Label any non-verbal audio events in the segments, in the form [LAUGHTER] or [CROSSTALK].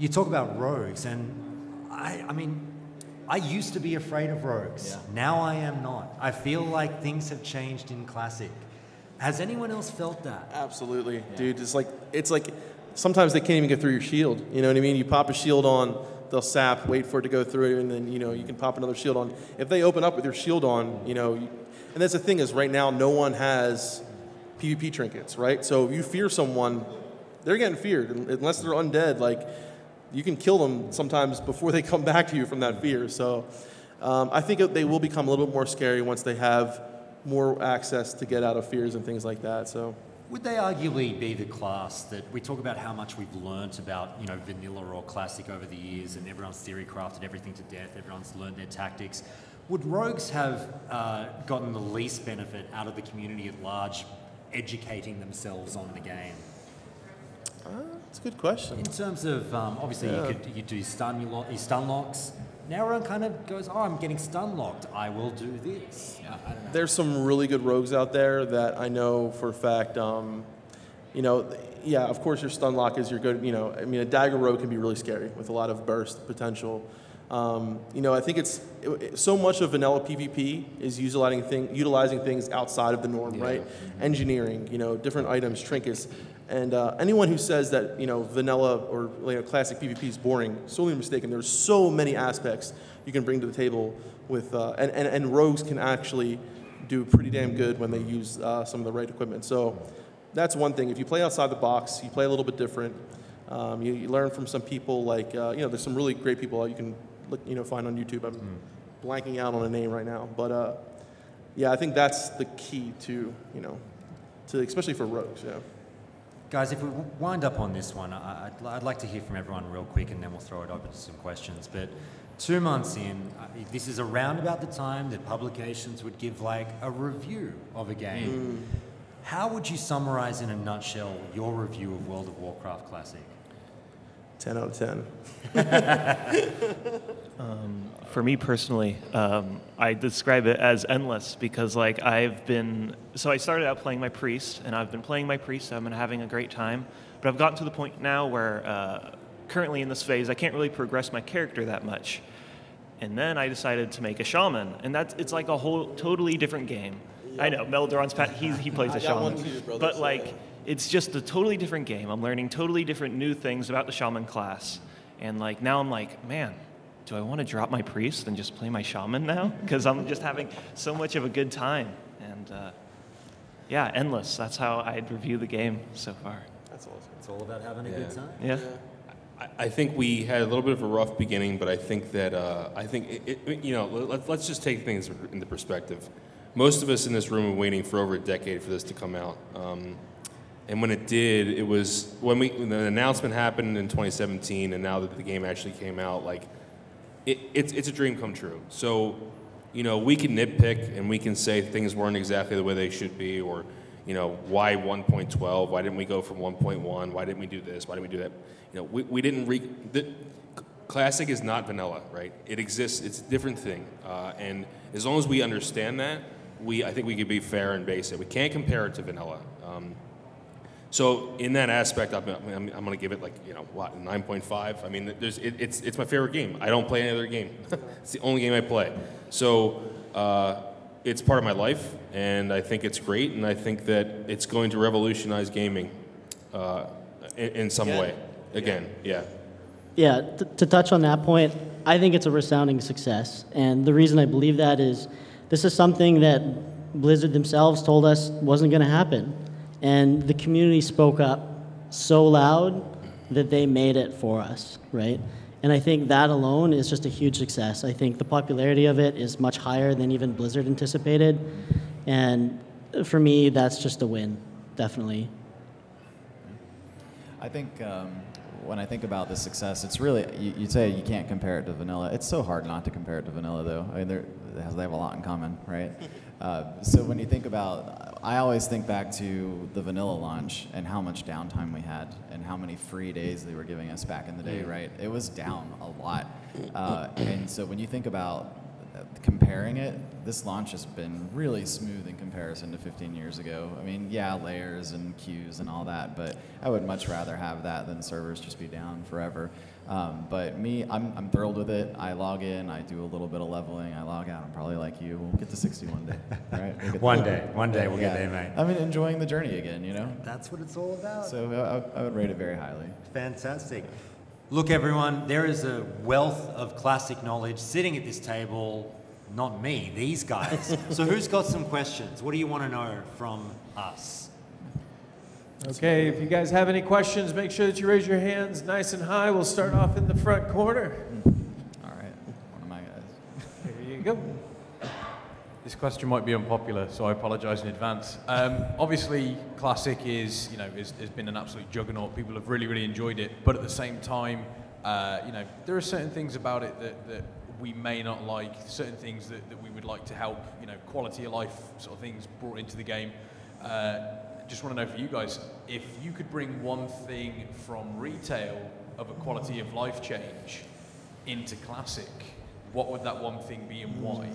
you talk about rogues, and I, I mean, I used to be afraid of rogues. Yeah. Now I am not. I feel like things have changed in Classic. Has anyone else felt that? Absolutely, dude. It's like it's like sometimes they can't even get through your shield. You know what I mean? You pop a shield on, they'll sap, wait for it to go through, and then you know you can pop another shield on. If they open up with your shield on, you know, you, and that's the thing is right now no one has PvP trinkets, right? So if you fear someone, they're getting feared unless they're undead. Like you can kill them sometimes before they come back to you from that fear. So um, I think they will become a little bit more scary once they have more access to get out of fears and things like that. So. Would they arguably be the class that we talk about how much we've learnt about, you know, vanilla or classic over the years, and everyone's theory crafted everything to death, everyone's learned their tactics. Would rogues have uh, gotten the least benefit out of the community at large, educating themselves on the game? That's a good question. In terms of um, obviously Yeah. you could you do stun you lo- you stun locks. Now everyone kind of goes, oh, I'm getting stun locked. I will do this. Yeah, I don't know. There's some really good rogues out there that I know for a fact. Um, you know, yeah, of course your stun lock is your good. You know, I mean, a dagger rogue can be really scary with a lot of burst potential. Um, you know, I think it's it, so much of vanilla PvP is utilizing thing, utilizing things outside of the norm, right? Engineering, you know, different items, trinkets, and uh, anyone who says that you know vanilla or you know, classic PvP is boring, sorely mistaken. There's so many aspects you can bring to the table with, uh, and, and and rogues can actually do pretty damn good when they use uh, some of the right equipment. So that's one thing. If you play outside the box, you play a little bit different. Um, you, you learn from some people like uh, you know there's some really great people you can look you know find on YouTube. I'm blanking out on a name right now, but uh, yeah, I think that's the key to you know to especially for rogues. Yeah. Guys, if we wind up on this one, I- I'd, I'd like to hear from everyone real quick and then we'll throw it open to some questions. But two months in, this is around about the time that publications would give like a review of a game. Hmm. How would you summarize in a nutshell your review of World of Warcraft Classic? Ten out of ten. [LAUGHS] For me personally, um, I describe it as endless because, like, I've been. So I started out playing my priest, and I've been playing my priest. I've been having a great time, but I've gotten to the point now where, uh, currently in this phase, I can't really progress my character that much. And then I decided to make a shaman, and that's it's like a whole totally different game. I know Melderon's pat. He he plays [LAUGHS] a shaman, one too, brother, but so- like it's just a totally different game. I'm learning totally different new things about the shaman class, and like now I'm like, man, do I want to drop my priest and just play my shaman now? [LAUGHS] Because I'm just having so much of a good time, and uh, yeah, endless. That's how I'd review the game so far. That's awesome. It's all about having a good time. Yeah. I- I think we had a little bit of a rough beginning, but I think that uh, I think it, it, you know let, let's just take things into perspective. Most of us in this room were waiting for over a decade for this to come out, um, and when it did, it was when we when the announcement happened in 2017, and now that the game actually came out, like it, it's it's a dream come true. So, you know, we can nitpick and we can say things weren't exactly the way they should be, or you know, why 1.12? Why didn't we go from 1.1? Why didn't we do this? Why didn't we do that? You know, we, we didn't re. The, classic is not vanilla, right? It exists. It's a different thing, uh, and as long as we understand that, we I think we could be fair and basic. We can't compare it to vanilla. Um, so in that aspect, I'm, I'm, I'm going to give it like you know what 9.5. I mean, there's it, it's it's my favorite game. I don't play any other game. [LAUGHS] it's the only game I play. So uh, it's part of my life, and I think it's great, and I think that it's going to revolutionize gaming uh, in, in some Again. way. Again, yeah. Yeah, t- to touch on that point, I think it's a resounding success. And the reason I believe that is this is something that Blizzard themselves told us wasn't going to happen. And the community spoke up so loud that they made it for us, right? And I think that alone is just a huge success. I think the popularity of it is much higher than even Blizzard anticipated. And for me, that's just a win, definitely. I think um, when I think about the success, it's really you, you'd say you can't compare it to vanilla. It's so hard not to compare it to vanilla, though. I mean, they have a lot in common, right? [LAUGHS] uh, so when you think about, I always think back to the vanilla launch and how much downtime we had and how many free days they were giving us back in the day, right? It was down a lot, uh, and so when you think about comparing it, this launch has been really smooth in comparison to 15 years ago. I mean, yeah, layers and queues and all that, but I would much rather have that than servers just be down forever. Um, but me, I'm, I'm thrilled with it. I log in, I do a little bit of leveling, I log out. I'm probably like you. We'll get to 60 one day. [LAUGHS] Right? We'll get One there. day, one day we'll get there, mate. I mean, enjoying the journey again, you know? That's what it's all about. So I, I would rate it very highly. Fantastic. Look, everyone, there is a wealth of classic knowledge sitting at this table. Not me, these guys. [LAUGHS] so, who's got some questions? What do you want to know from us? Okay, if you guys have any questions, make sure that you raise your hands nice and high. We'll start off in the front corner. All right, one of my guys. Here you go. This question might be unpopular, so I apologise in advance. Um, obviously, Classic is, you know, has been an absolute juggernaut. People have really, really enjoyed it, but at the same time, uh, you know, there are certain things about it that, that we may not like, certain things that, that we would like to help, you know, quality of life sort of things brought into the game. Uh, just want to know for you guys, if you could bring one thing from retail of a quality of life change into Classic, what would that one thing be and why?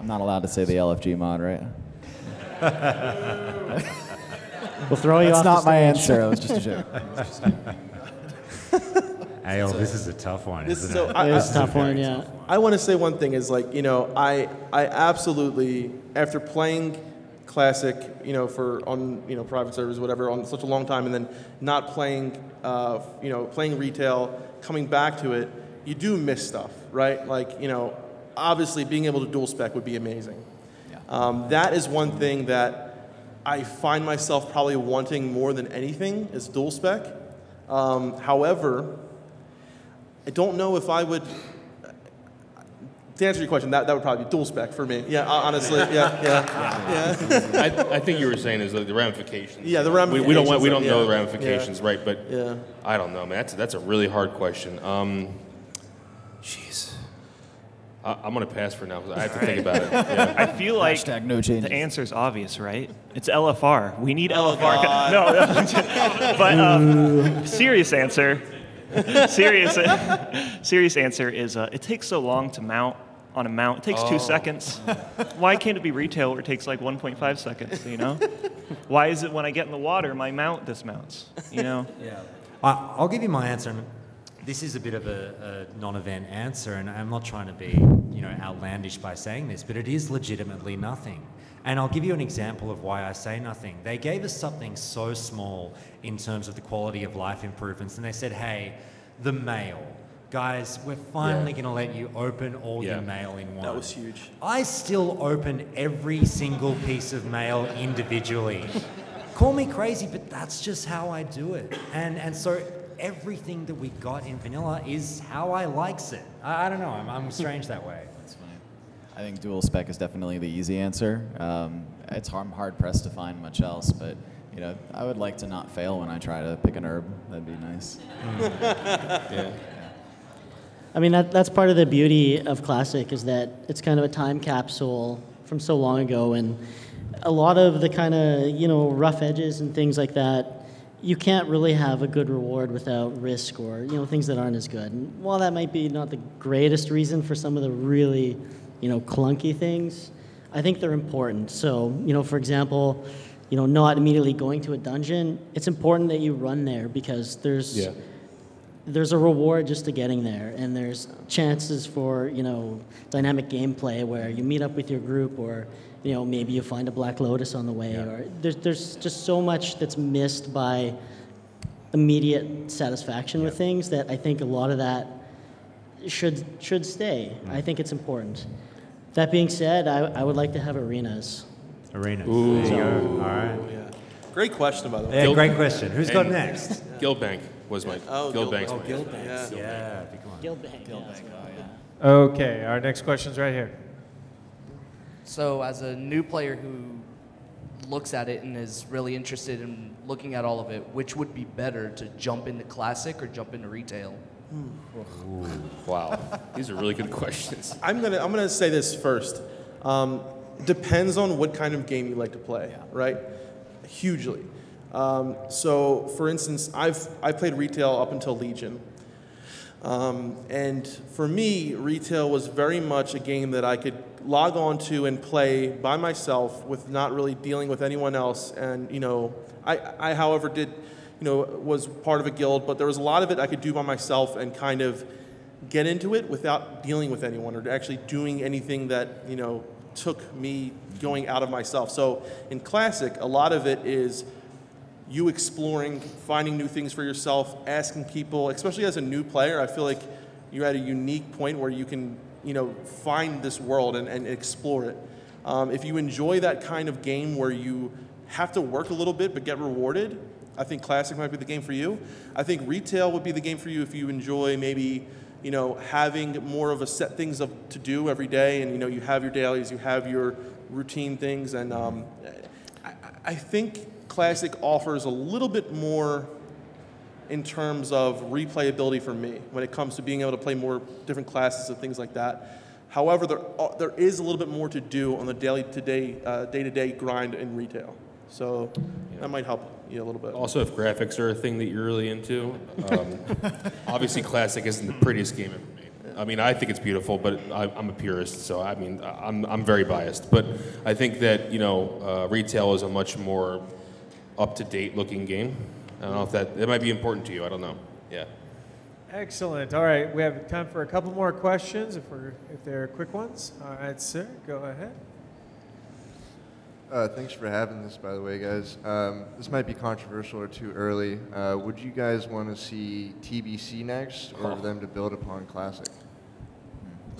I'm not allowed to say the LFG mod, right? [LAUGHS] We'll throw you That's off not the my answer. It was just a joke. [LAUGHS] Hey, oh, this is a tough one, This isn't is so- it? I- It is I- a tough one, yeah. I want to say one thing is like, you know, I, I absolutely, after playing Classic, you know, for on, you know, private servers, whatever, on such a long time, and then not playing, uh, you know, playing retail, coming back to it, you do miss stuff, right? Like, you know, obviously being able to dual spec would be amazing. Um, that is one thing that I find myself probably wanting more than anything is dual spec. Um, however, I don't know if I would. To answer your question, that, that would probably be dual spec for me. Yeah, honestly, yeah, yeah, yeah. I, I think you were saying is like the ramifications. Yeah, the We, we don't want, we don't of- know the yeah, ramifications, right? But Yeah. I don't know, man. That's that's a really hard question. Um, jeez, I, I'm gonna pass for now because I have to think about it. [LAUGHS] Yeah. I feel like Hashtag no changes. the answer's obvious, right? It's LFR. We need LFR. [LAUGHS] No, no. [LAUGHS] but um, serious answer. serious, serious answer is uh, it takes so long to mount on a mount. It takes two seconds. Why can't it be retail where it takes like 1.5 seconds? You know? Why is it when I get in the water my mount dismounts? You know? I, I'll give you my answer. This is a bit of a, a non-event answer, and I'm not trying to be, you know, outlandish by saying this, but it is legitimately nothing. And I'll give you an example of why I say nothing. They gave us something so small in terms of the quality of life improvements, and they said, "Hey, the mail." Guys, we're finally going to let you open all Yeah. your mail in one. That was huge. I still open every single piece of mail individually. Call me crazy, but that's just how I do it. And and so everything that we got in vanilla is how I likes it. I, I don't know. I'm, I'm strange that way. [LAUGHS] That's funny. I think dual spec is definitely the easy answer. Um, it's hard, I'm hard pressed to find much else, but you know, I would like to not fail when I try to pick an herb. That'd be nice. [LAUGHS] yeah. I mean, that, that's part of the beauty of Classic is that it's kind of a time capsule from so long ago, and a lot of the kind of you know rough edges and things like that, you can't really have a good reward without risk or you know things that aren't as good. And while that might be not the greatest reason for some of the really you know clunky things, I think they're important. So you know, for example, you know, not immediately going to a dungeon. It's important that you run there because there's Yeah. there's a reward just to getting there and there's chances for you know dynamic gameplay where you meet up with your group or you know maybe you find a black lotus on the way or there's, there's just so much that's missed by immediate satisfaction with things that i think a lot of that should should stay i think it's important that being said i, I would like to have arenas Arena. There you go. All right. Oh, yeah. Great question, by the way. Yeah, Gil- great question. Who's got and- next? guild bank was my. Oh, guild bank's Gilbank. Oh, my. Oh, answer. Yeah. Yeah, big one. guild bank, yeah. Okay, our next question's right here. So, as a new player who looks at it and is really interested in looking at all of it, which would be better to jump into classic or jump into retail? Wow, [LAUGHS] these are really good questions. I'm gonna I'm gonna say this first. Um, depends on what kind of game you like to play, right? Hugely. Um, so, for instance, I've I played retail up until Legion. Um, and for me, retail was very much a game that I could log on to and play by myself with not really dealing with anyone else. And, you know, I, I however, did, you know, was part of a guild, but there was a lot of it I could do by myself and kind of get into it without dealing with anyone or actually doing anything that, you know, took me going out of myself. So in Classic, a lot of it is you exploring, finding new things for yourself, asking people, especially as a new player, I feel like you're at a unique point where you can, you know, find this world and, and explore it. Um, if you enjoy that kind of game where you have to work a little bit but get rewarded, I think Classic might be the game for you. I think retail would be the game for you if you enjoy maybe, you know, having more of a set things of, to do every day, and you know, you have your dailies, you have your routine things, and um, I, I think Classic offers a little bit more in terms of replayability for me when it comes to being able to play more different classes and things like that. However, there, are, there is a little bit more to do on the daily to day, uh, day-to-day grind in retail. So that might help you a little bit. Also, if graphics are a thing that you're really into, um, [LAUGHS] obviously Classic isn't the prettiest game ever made. I mean, I think it's beautiful, but I, I'm a purist, so I mean, I'm, I'm very biased. But I think that, you know, uh, retail is a much more up-to-date looking game. I don't know if that, that might be important to you, I don't know. Yeah. Excellent. All right, we have time for a couple more questions if we're if they're quick ones. All right, sir, go ahead. Uh, thanks for having this, by the way, guys. Um, this might be controversial or too early. Uh, would you guys want to see TBC next, or Oh. them to build upon Classic?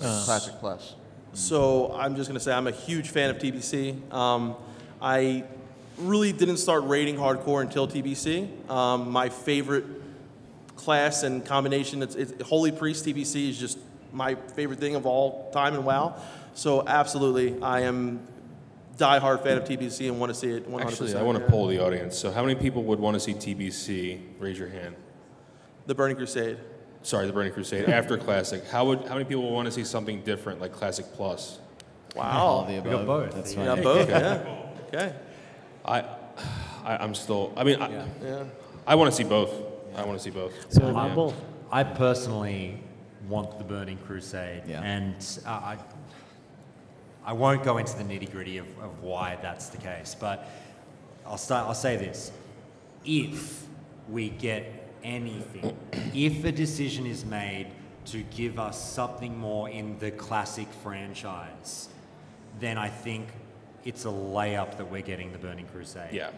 Uh, Classic Plus. So I'm just going to say I'm a huge fan of TBC. Um, I really didn't start rating hardcore until TBC. Um, my favorite class and combination, it's, it's Holy Priest TBC is just my favorite thing of all time in WoW. So absolutely, I am diehard fan of TBC and want to see it 100%. Actually, I want to poll the audience. So how many people would want to see TBC? Raise your hand. The Burning Crusade. Sorry, the Burning Crusade after Classic. How would how many people would want to see something different like Classic Plus? Wow. of the We got both. That's You right. got both, yeah. Okay. I, I I'm still. I mean, I, Yeah. I want to see both. I want to see both. So I, both. I personally want the Burning Crusade, Yeah. and uh, I, I won't go into the nitty gritty of, of why that's the case, but I'll start. I'll say this: if we get anything, if a decision is made to give us something more in the classic franchise, then I think it's a layup that we're getting the Burning Crusade. Yeah.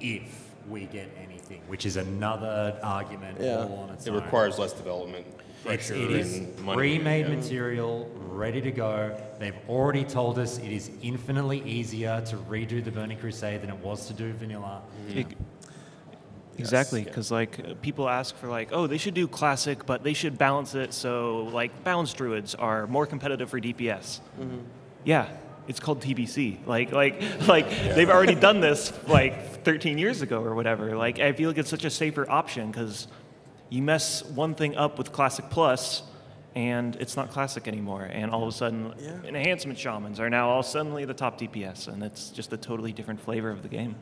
If we get anything, which is another argument Yeah. all on its It own. requires less development It's, pressure it is and money. pre-made yeah. material, ready to go. They've already told us it is infinitely easier to redo the Burning Crusade than it was to do vanilla. Ex- Exactly, yeah. because like uh, people ask for like, oh, they should do classic, but they should balance it so like balanced druids are more competitive for DPS. Yeah, it's called TBC. Like like like they've already done this like 13 years ago or whatever. Like I feel like it's such a safer option because you mess one thing up with Classic Plus, and it's not classic anymore. And all of a sudden, Yeah. enhancement shamans are now all suddenly the top DPS, and it's just a totally different flavor of the game.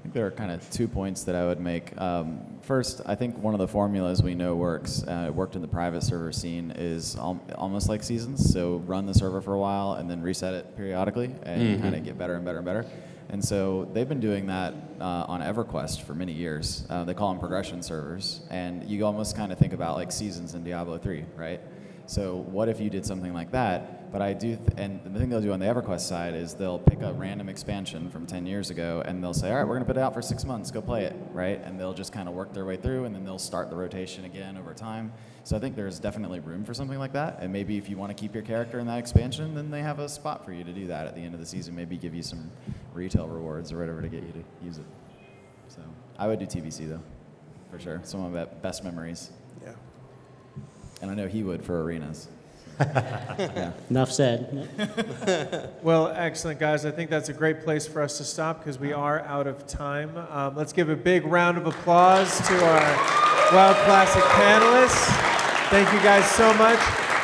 I think there are kind of two points that I would make. Um, first, I think one of the formulas we know works, uh, it worked in the private server scene, is al- almost like seasons. So run the server for a while and then reset it periodically and kind of get better and better and better. And so they've been doing that uh, on EverQuest for many years. Uh, they call them progression servers. And you almost kind of think about like seasons in Diablo 3, right? So what if you did something like that? But I do, th- and the thing they'll do on the EverQuest side is they'll pick a random expansion from 10 years ago and they'll say, all right, we're going to put it out for six months, go play it, right? And they'll just kind of work their way through and then they'll start the rotation again over time. So I think there's definitely room for something like that. And maybe if you want to keep your character in that expansion, then they have a spot for you to do that at the end of the season. Maybe give you some retail rewards or whatever to get you to use it. So I would do TBC though, for sure. Some of my best memories. Yeah. And I know he would for arenas. Yeah. [LAUGHS] Enough said. [LAUGHS] Well, excellent, guys. I think that's a great place for us to stop because we are out of time. Um, let's give a big round of applause to our WoW Classic panelists. Thank you guys so much.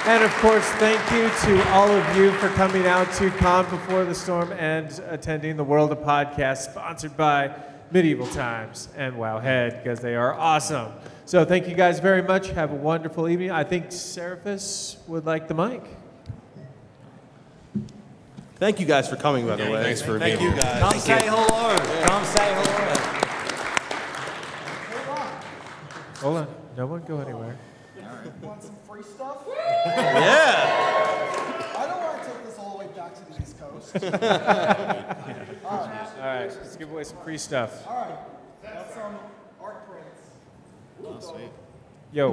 And of course, thank you to all of you for coming out to Con Before the Storm and attending the World of Podcasts, sponsored by Medieval Times and Wowhead, because they are awesome. So thank you guys very much. Have a wonderful evening. I think Seraphis would like the mic. Thank you guys for coming, by the Yeah, way. thanks for Thank being you here. guys. Come say hello. Come say hello. Hold on. No one go anywhere. Want some free stuff? Yeah. I don't want to take this all the way back to the East Coast. [LAUGHS] all, right. all right. let's give away some free stuff. All right, that's some art prints. Oh, sweet. Yo,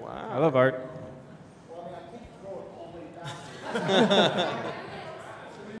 wow! I love art. [LAUGHS]